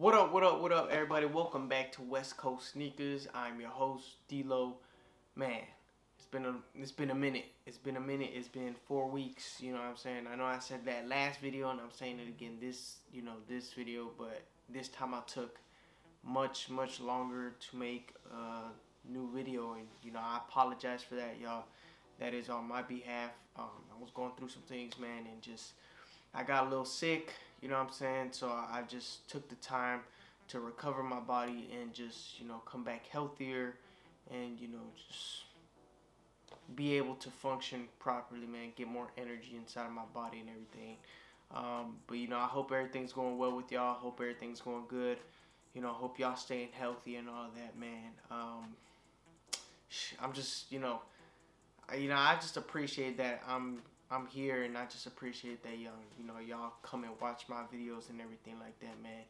What up, what up, what up, everybody? Welcome back to West Coast Sneakers. I'm your host, D-Lo. Man, it's been a it's been a minute. It's been a minute. It's been four weeks, you know what I'm saying? I know I said that last video and I'm saying it again this, you know, this video, but this time I took much, much longer to make a new video and you know, I apologize for that, y'all. That is on my behalf. Um, I was going through some things, man, and just I got a little sick, you know what I'm saying? So I just took the time to recover my body and just, you know, come back healthier and, you know, just be able to function properly, man. Get more energy inside of my body and everything. Um, but, you know, I hope everything's going well with y'all. hope everything's going good. You know, hope y'all staying healthy and all that, man. Um, I'm just, you know, you know, I just appreciate that I'm I'm here and I just appreciate that y'all, you know, y'all come and watch my videos and everything like that, man.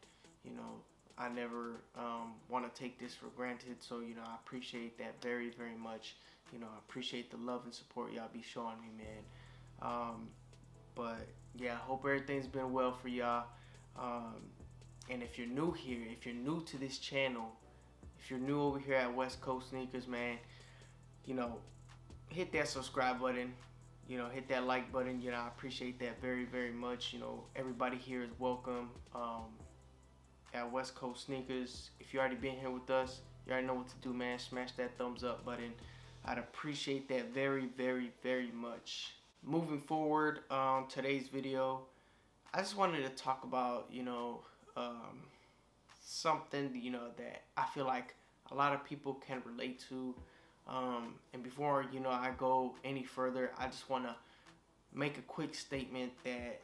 You know, I never um, want to take this for granted, so you know, I appreciate that very, very much. You know, I appreciate the love and support y'all be showing me, man. Um, but yeah, hope everything's been well for y'all. Um, and if you're new here, if you're new to this channel, if you're new over here at West Coast Sneakers, man, you know, hit that subscribe button you know, hit that like button. You know, I appreciate that very, very much. You know, everybody here is welcome um, at West Coast Sneakers. If you already been here with us, you already know what to do, man. Smash that thumbs up button. I'd appreciate that very, very, very much. Moving forward, um, today's video, I just wanted to talk about, you know, um, something, you know, that I feel like a lot of people can relate to. Um, and before you know I go any further, I just want to make a quick statement that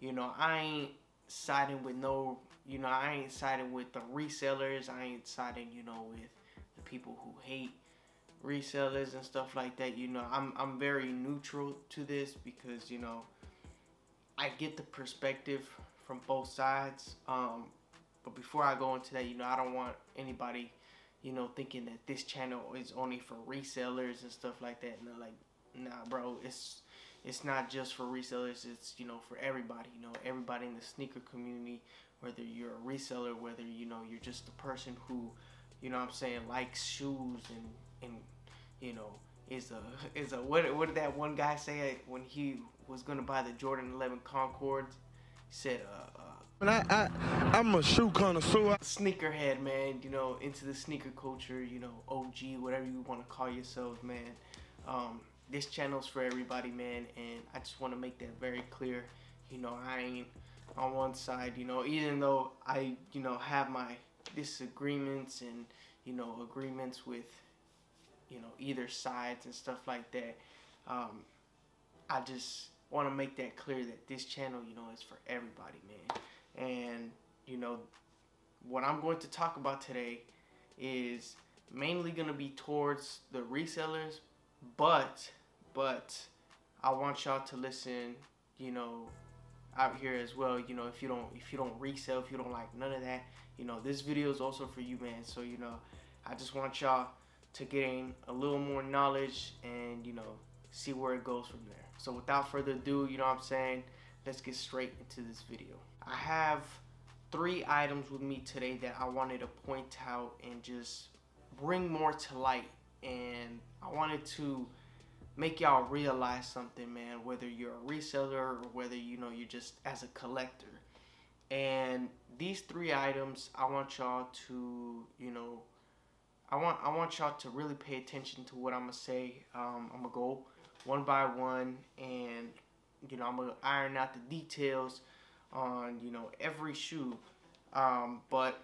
you know I ain't siding with no, you know I ain't siding with the resellers. I ain't siding, you know, with the people who hate resellers and stuff like that. You know, I'm I'm very neutral to this because you know I get the perspective from both sides. Um, but before I go into that, you know, I don't want anybody you know, thinking that this channel is only for resellers and stuff like that. And like, nah, bro, it's it's not just for resellers. It's you know for everybody. You know, everybody in the sneaker community, whether you're a reseller, whether you know you're just a person who, you know, I'm saying likes shoes and and you know is a is a what what did that one guy say when he was gonna buy the Jordan 11 Concords? He said, uh, uh and I, I, I'm a shoe connoisseur. Sneakerhead, man. You know, into the sneaker culture. You know, OG, whatever you want to call yourselves, man. Um, this channel's for everybody, man. And I just want to make that very clear. You know, I ain't on one side. You know, even though I, you know, have my disagreements and you know agreements with, you know, either sides and stuff like that. Um, I just want to make that clear that this channel, you know, is for everybody, man. And, you know, what I'm going to talk about today is mainly going to be towards the resellers, but, but I want y'all to listen, you know, out here as well. You know, if you don't, if you don't resell, if you don't like none of that, you know, this video is also for you, man. So, you know, I just want y'all to gain a little more knowledge and, you know, see where it goes from there. So without further ado, you know what I'm saying, let's get straight into this video. I have three items with me today that I wanted to point out and just bring more to light. And I wanted to make y'all realize something, man, whether you're a reseller or whether, you know, you're just as a collector. And these three items, I want y'all to, you know, I want I want y'all to really pay attention to what I'm gonna say. Um, I'm gonna go one by one, and you know I'm gonna iron out the details on you know every shoe. Um, but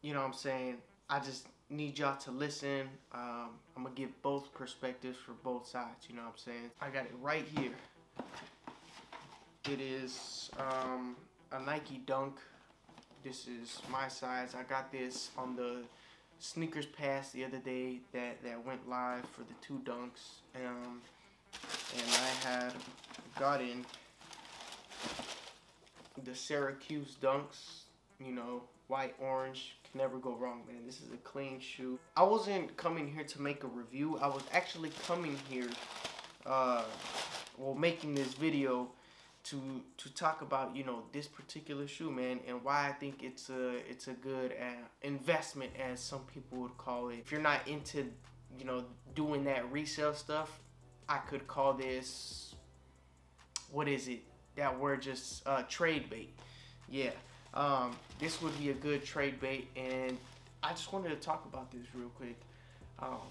you know what I'm saying? I just need y'all to listen. Um, I'm gonna give both perspectives for both sides you know what I'm saying? I got it right here. It is um, a Nike Dunk. This is my size. I got this on the SNKRS Pass the other day that that went live for the two dunks. Um, and I had gotten the Syracuse Dunks, you know, white, orange, can never go wrong, man. This is a clean shoe. I wasn't coming here to make a review. I was actually coming here, uh, well, making this video to to talk about you know this particular shoe, man, and why I think it's a it's a good uh, investment, as some people would call it. If you're not into you know doing that resale stuff, I could call this what is it? That word just uh, trade bait. Yeah, um, this would be a good trade bait, and I just wanted to talk about this real quick. Um,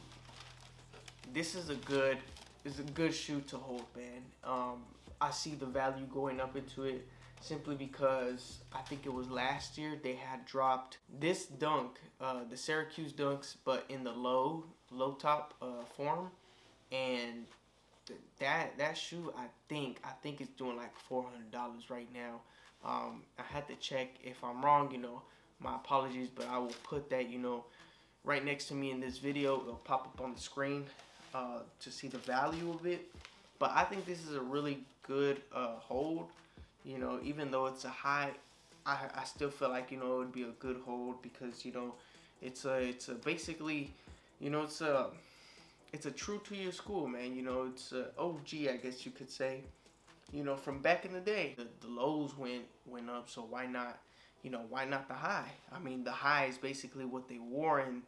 this is a good is a good shoe to hold, man. Um, I see the value going up into it simply because I think it was last year they had dropped this dunk, uh, the Syracuse dunks, but in the low low top uh, form, and that that shoe I think I think it's doing like four hundred dollars right now. Um, I had to check if I'm wrong, you know. My apologies, but I will put that you know right next to me in this video. It'll pop up on the screen uh, to see the value of it. But I think this is a really good uh, hold. You know, even though it's a high, I, I still feel like you know it would be a good hold because you know it's a it's a basically you know it's a it's a true to your school man. You know it's a OG I guess you could say. You know from back in the day the, the lows went went up so why not you know why not the high? I mean the high is basically what they wore and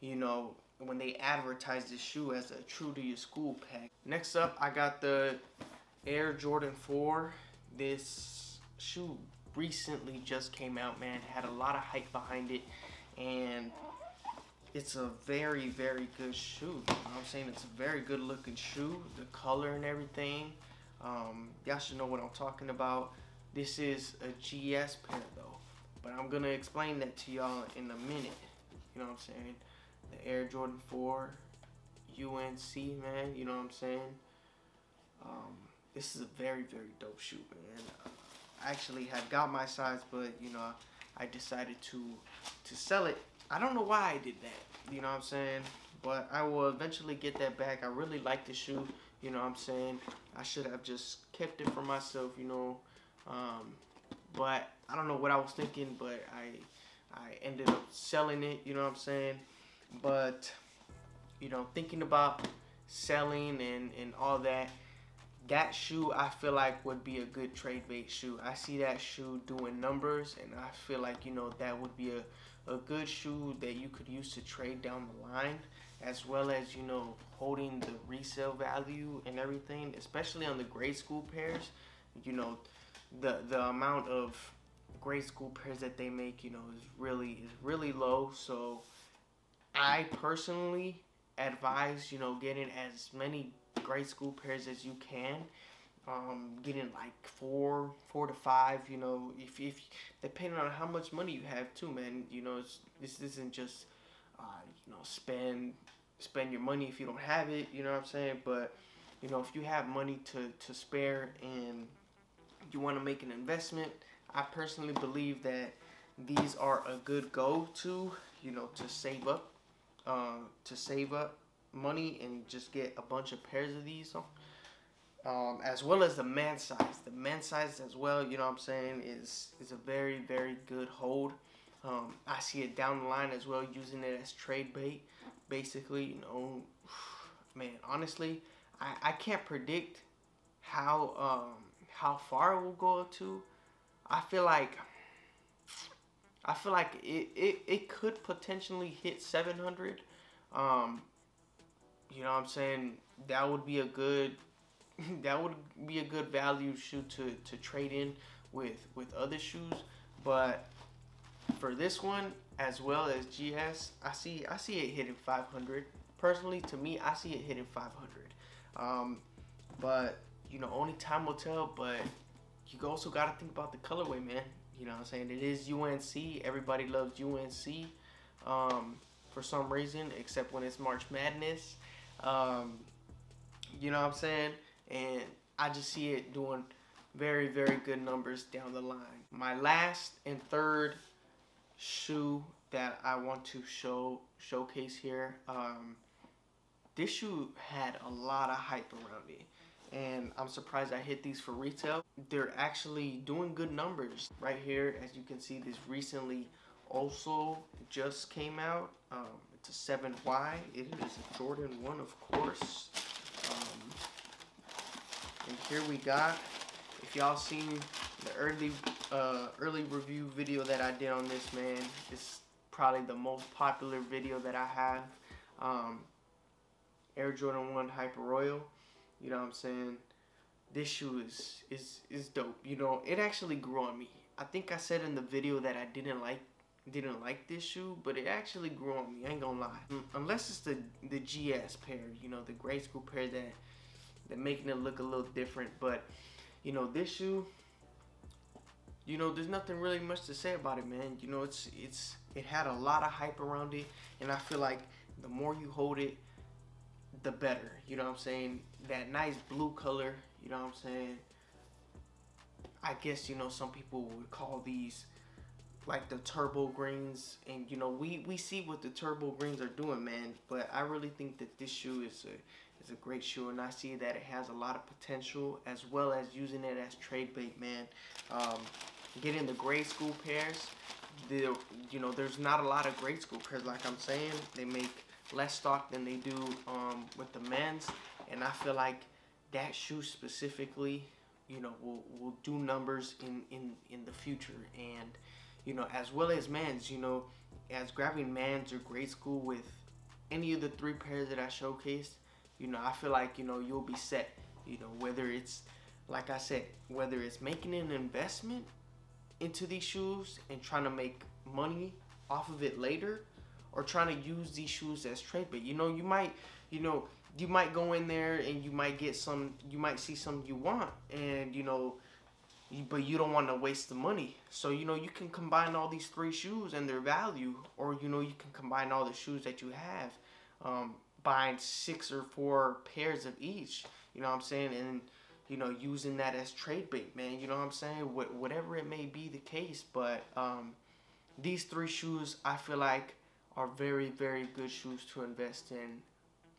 you know when they advertised this shoe as a true to your school pack. Next up, I got the Air Jordan 4. This shoe recently just came out, man. Had a lot of hype behind it, and it's a very, very good shoe. You know I'm saying? It's a very good looking shoe. The color and everything. Um, y'all should know what I'm talking about. This is a GS pair, though. But I'm going to explain that to y'all in a minute. You know what I'm saying? the Air Jordan 4 UNC, man. You know what I'm saying? Um, this is a very, very dope shoe, man. I actually had got my size, but, you know, I decided to to sell it. I don't know why I did that. You know what I'm saying? But I will eventually get that back. I really like the shoe. You know what I'm saying? I should have just kept it for myself, you know. Um, but I don't know what I was thinking, but I I ended up selling it, you know what I'm saying? But you know, thinking about selling and and all that, that shoe I feel like would be a good trade bait shoe. I see that shoe doing numbers, and I feel like you know that would be a a good shoe that you could use to trade down the line, as well as you know holding the resale value and everything, especially on the grade school pairs. You know, the the amount of grade school pairs that they make, you know, is really is really low. So I personally advise, you know, getting as many grade school pairs as you can. Um, getting like four, four to five. You know, if if depending on how much money you have too, man. You know, this isn't just uh, you know spend spend your money if you don't have it. You know what I'm saying? But you know, if you have money to to spare and you want to make an investment, I personally believe that these are a good go to. You know, to save up uh, to save up money and just get a bunch of pairs of these. Um, as well as the man size. The man size as well, you know what I'm saying, is is a very, very good hold. Um, I see it down the line as well, using it as trade bait. Basically, you know, man, honestly, I, I can't predict how um, how far it will go to. I feel like I feel like it, it, it could potentially hit 700. Um, you know what I'm saying? That would be a good that would be a good value shoe to, to trade in with with other shoes. But for this one as well as GS, I see I see it hitting 500. Personally, to me, I see it hitting 500. Um, but you know, only time will tell. But you also got to think about the colorway, man. You know what I'm saying? It is UNC. Everybody loves UNC um, for some reason, except when it's March Madness. Um, you know what I'm saying? And I just see it doing very, very good numbers down the line. My last and third shoe that I want to show showcase here. Um, this shoe had a lot of hype around it and I'm surprised I hit these for retail. They're actually doing good numbers. Right here, as you can see, this recently also just came out. Um, it's a 7Y. It is a Jordan 1, of course. Here we got if y'all seen the early uh, early review video that I did on this, man, it's probably the most popular video that I have. Um, Air Jordan 1 Hyper Royal. You know what I'm saying? This shoe is is is dope. You know, it actually grew on me. I think I said in the video that I didn't like didn't like this shoe, but it actually grew on me. I ain't gonna lie. Mm, unless it's the the GS pair, you know, the grade school pair that that making it look a little different. But you know, this shoe, you know, there's nothing really much to say about it, man. You know, it's it's it had a lot of hype around it, and I feel like the more you hold it, the better. You know what I'm saying? That nice blue color, you know what I'm saying? I guess, you know, some people would call these like the turbo greens and you know we we see what the turbo greens are doing man but i really think that this shoe is a is a great shoe and i see that it has a lot of potential as well as using it as trade bait man. Um, getting the grade school pairs the you know there's not a lot of grade school pairs like i'm saying. They make less stock than they do um, with the men's, and I feel like that shoe specifically, you know, will will do numbers in in in the future, and you know, as well as men's, you know, as grabbing men's or grade school with any of the three pairs that I showcased, you know, I feel like you know you'll be set. You know, whether it's like I said, whether it's making an investment into these shoes and trying to make money off of it later or trying to use these shoes as trade bait. You know, you might, you know, you might go in there and you might get some, you might see something you want, and you know, but you don't want to waste the money. So you know, you can combine all these three shoes and their value, or you know, you can combine all the shoes that you have, um, buying six or four pairs of each. You know what I'm saying, and you know, using that as trade bait, man. You know what I'm saying? Wh- whatever it may be the case, but um, these three shoes, I feel like are very, very good shoes to invest in.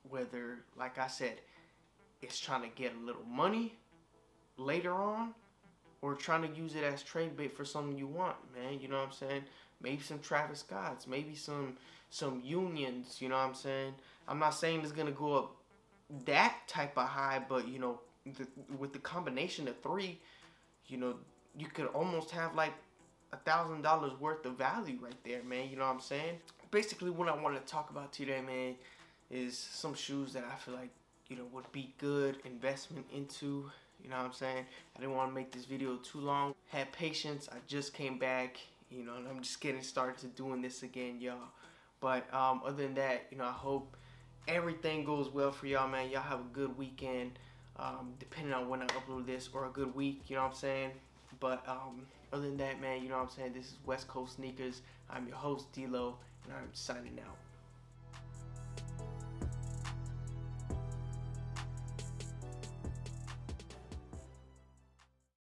Whether, like I said, it's trying to get a little money later on or trying to use it as trade bait for something you want, man. You know what I'm saying? Maybe some Travis Scotts, maybe some some unions, you know what I'm saying? I'm not saying it's gonna go up that type of high, but you know, the, with the combination of three, you know, you could almost have like a thousand dollars worth of value right there, man. You know what I'm saying? basically what I want to talk about today, man, is some shoes that I feel like, you know, would be good investment into. You know what I'm saying? I didn't want to make this video too long. Had patience. I just came back, you know, and I'm just getting started to doing this again, y'all. But um, other than that, you know, I hope everything goes well for y'all, man. Y'all have a good weekend, um, depending on when I upload this, or a good week, you know what I'm saying? But um, other than that, man, you know what I'm saying? This is West Coast Sneakers. I'm your host, D-Lo and I'm signing out.